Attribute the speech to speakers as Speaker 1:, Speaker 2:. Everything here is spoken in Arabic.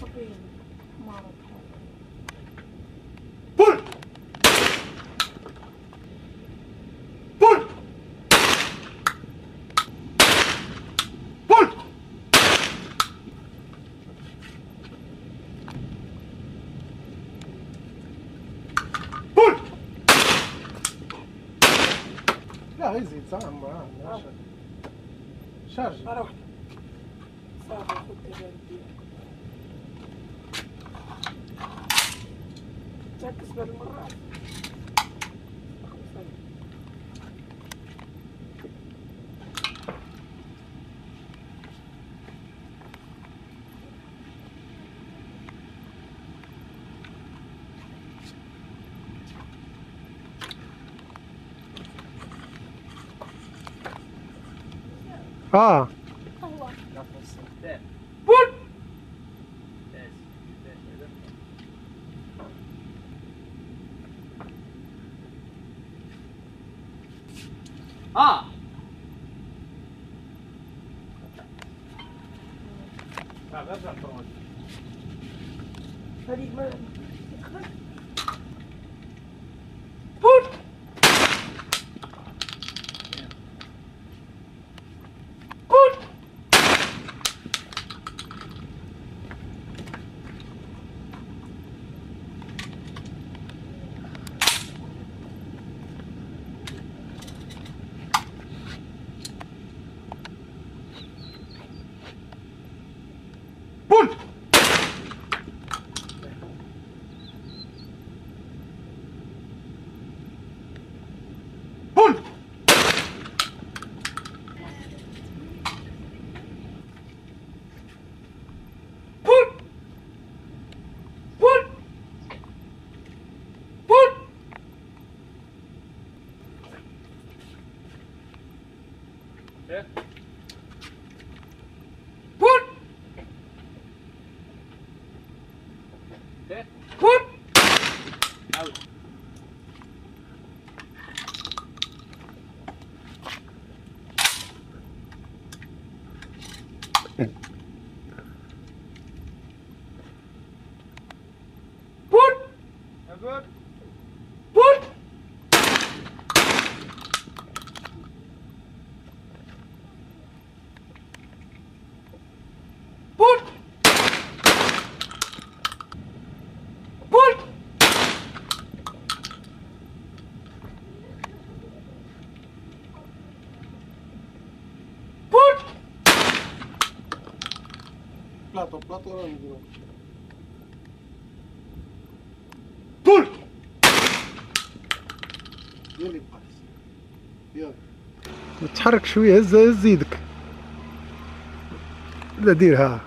Speaker 1: طبيعي بول بول بول بول
Speaker 2: لا غير زيد صح معاه شارجي
Speaker 1: مره واحدة صافي خذ Saya sudah merah.
Speaker 2: Ah.
Speaker 3: Put. Ah! Ah, that's not so. Yeah. Good.
Speaker 2: plato, plato grande. ¡Tul! يلا يلا تحرك شوية هز هز يدك لا ديرها